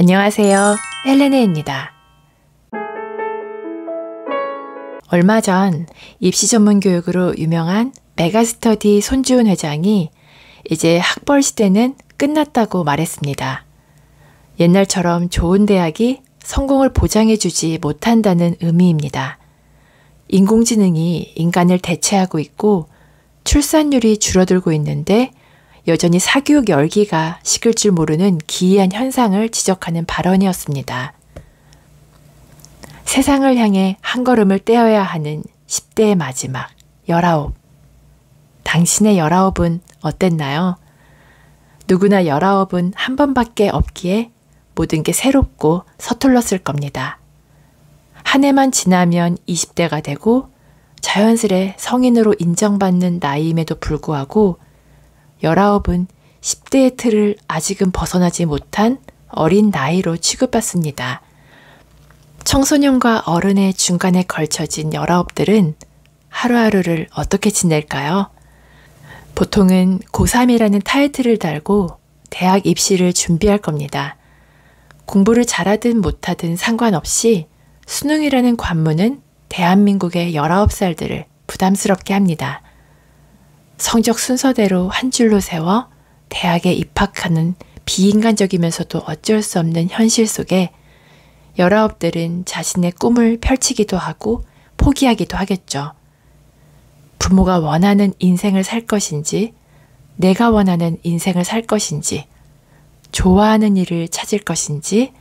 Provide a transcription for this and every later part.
안녕하세요. 헬레네입니다. 얼마 전 입시 전문 교육으로 유명한 메가스터디 손주은 회장이 이제 학벌 시대는 끝났다고 말했습니다. 옛날처럼 좋은 대학이 성공을 보장해주지 못한다는 의미입니다. 인공지능이 인간을 대체하고 있고 출산율이 줄어들고 있는데 여전히 사교육 열기가 식을 줄 모르는 기이한 현상을 지적하는 발언이었습니다. 세상을 향해 한 걸음을 떼어야 하는 10대의 마지막, 19. 당신의 19은 어땠나요? 누구나 19은 한 번밖에 없기에 모든 게 새롭고 서툴렀을 겁니다. 한 해만 지나면 20대가 되고 자연스레 성인으로 인정받는 나이임에도 불구하고 19은 10대의 틀을 아직은 벗어나지 못한 어린 나이로 취급받습니다. 청소년과 어른의 중간에 걸쳐진 19들은 하루하루를 어떻게 지낼까요? 보통은 고3이라는 타이틀을 달고 대학 입시를 준비할 겁니다. 공부를 잘하든 못하든 상관없이 수능이라는 관문은 대한민국의 19살들을 부담스럽게 합니다. 성적 순서대로 한 줄로 세워 대학에 입학하는 비인간적이면서도 어쩔 수 없는 현실 속에 열아홉들은 자신의 꿈을 펼치기도 하고 포기하기도 하겠죠. 부모가 원하는 인생을 살 것인지, 내가 원하는 인생을 살 것인지, 좋아하는 일을 찾을 것인지,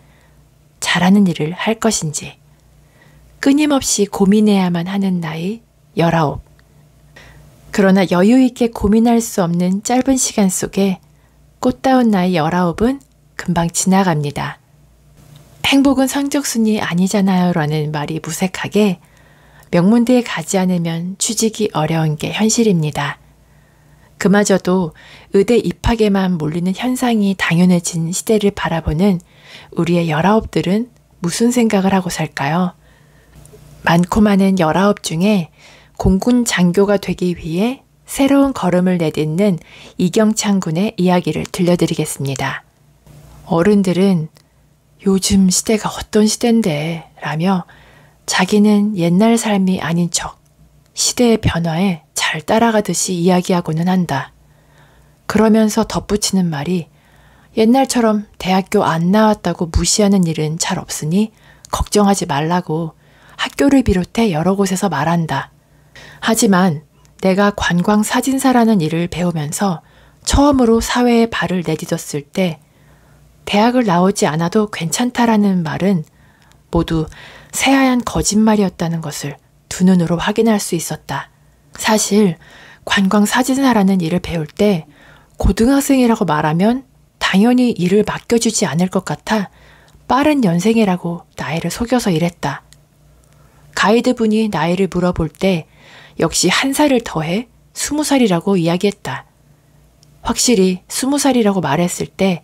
잘하는 일을 할 것인지, 끊임없이 고민해야만 하는 나이 19. 그러나 여유 있게 고민할 수 없는 짧은 시간 속에 꽃다운 나이 19은 금방 지나갑니다. 행복은 성적순이 아니잖아요 라는 말이 무색하게 명문대에 가지 않으면 취직이 어려운 게 현실입니다. 그마저도 의대 입학에만 몰리는 현상이 당연해진 시대를 바라보는 우리의 19들은 무슨 생각을 하고 살까요? 많고 많은 19 중에 공군 장교가 되기 위해 새로운 걸음을 내딛는 이경창 군의 이야기를 들려드리겠습니다. 어른들은 요즘 시대가 어떤 시대인데 라며 자기는 옛날 삶이 아닌 척 시대의 변화에 잘 따라가듯이 이야기하고는 한다. 그러면서 덧붙이는 말이 옛날처럼 대학교 안 나왔다고 무시하는 일은 잘 없으니 걱정하지 말라고 학교를 비롯해 여러 곳에서 말한다. 하지만 내가 관광 사진사라는 일을 배우면서 처음으로 사회에 발을 내딛었을 때 대학을 나오지 않아도 괜찮다라는 말은 모두 새하얀 거짓말이었다는 것을 두 눈으로 확인할 수 있었다. 사실 관광 사진사라는 일을 배울 때 고등학생이라고 말하면 당연히 일을 맡겨주지 않을 것 같아 빠른 연생이라고 나이를 속여서 일했다. 가이드분이 나이를 물어볼 때 역시 한 살을 더해 스무 살이라고 이야기했다. 확실히 스무 살이라고 말했을 때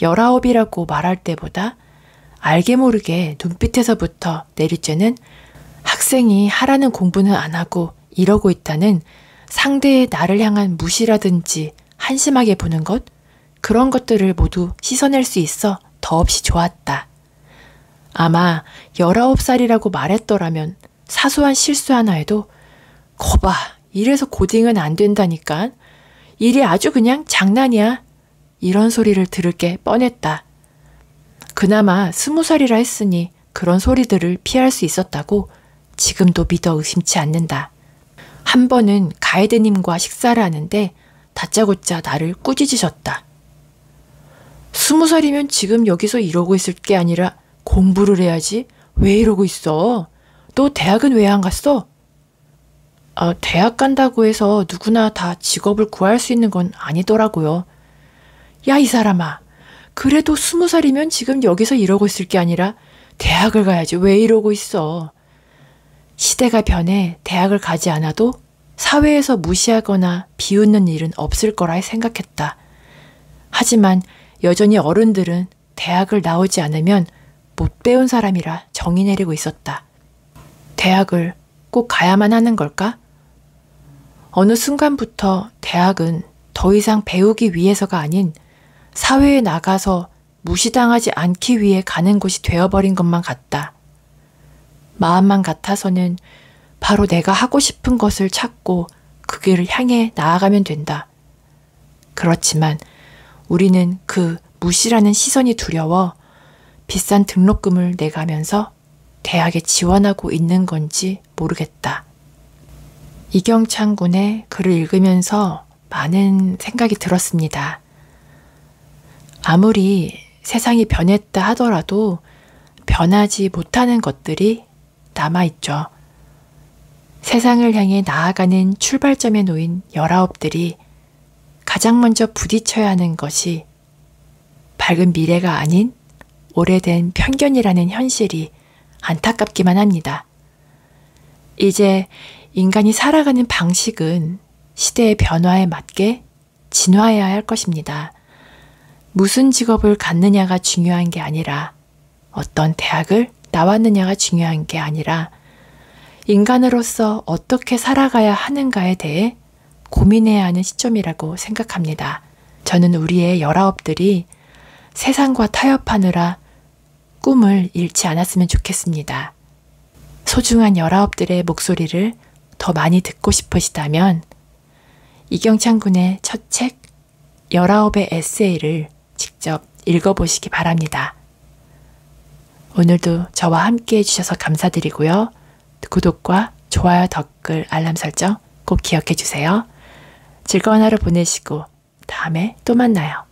열아홉이라고 말할 때보다 알게 모르게 눈빛에서부터 내리쬐는 학생이 하라는 공부는 안 하고 이러고 있다는 상대의 나를 향한 무시라든지 한심하게 보는 것, 그런 것들을 모두 씻어낼 수 있어 더없이 좋았다. 아마 19살이라고 말했더라면 사소한 실수 하나에도 거봐, 이래서 고딩은 안 된다니까. 일이 아주 그냥 장난이야. 이런 소리를 들을 게 뻔했다. 그나마 스무 살이라 했으니 그런 소리들을 피할 수 있었다고 지금도 믿어 의심치 않는다. 한 번은 가이드님과 식사를 하는데 다짜고짜 나를 꾸짖으셨다. 스무 살이면 지금 여기서 이러고 있을 게 아니라 공부를 해야지. 왜 이러고 있어? 너 대학은 왜 안 갔어? 아, 대학 간다고 해서 누구나 다 직업을 구할 수 있는 건 아니더라고요. 야, 이 사람아. 그래도 스무 살이면 지금 여기서 이러고 있을 게 아니라 대학을 가야지. 왜 이러고 있어? 시대가 변해 대학을 가지 않아도 사회에서 무시하거나 비웃는 일은 없을 거라 생각했다. 하지만 여전히 어른들은 대학을 나오지 않으면 못 배운 사람이라 정의 내리고 있었다. 대학을 꼭 가야만 하는 걸까? 어느 순간부터 대학은 더 이상 배우기 위해서가 아닌 사회에 나가서 무시당하지 않기 위해 가는 곳이 되어버린 것만 같다. 마음만 같아서는 바로 내가 하고 싶은 것을 찾고 그 길을 향해 나아가면 된다. 그렇지만 우리는 그 무시라는 시선이 두려워 비싼 등록금을 내가면서 대학에 지원하고 있는 건지 모르겠다. 이경창 군의 글을 읽으면서 많은 생각이 들었습니다. 아무리 세상이 변했다 하더라도 변하지 못하는 것들이 남아있죠. 세상을 향해 나아가는 출발점에 놓인 열아홉들이 가장 먼저 부딪혀야 하는 것이 밝은 미래가 아닌 오래된 편견이라는 현실이 안타깝기만 합니다. 이제 인간이 살아가는 방식은 시대의 변화에 맞게 진화해야 할 것입니다. 무슨 직업을 갖느냐가 중요한 게 아니라 어떤 대학을 나왔느냐가 중요한 게 아니라 인간으로서 어떻게 살아가야 하는가에 대해 고민해야 하는 시점이라고 생각합니다. 저는 우리의 열아홉들이 세상과 타협하느라 꿈을 잃지 않았으면 좋겠습니다. 소중한 열아홉들의 목소리를 더 많이 듣고 싶으시다면 이경창 군의 첫책 열아홉의 에세이를 직접 읽어보시기 바랍니다. 오늘도 저와 함께 해주셔서 감사드리고요. 구독과 좋아요, 댓글, 알람 설정 꼭 기억해 주세요. 즐거운 하루 보내시고 다음에 또 만나요.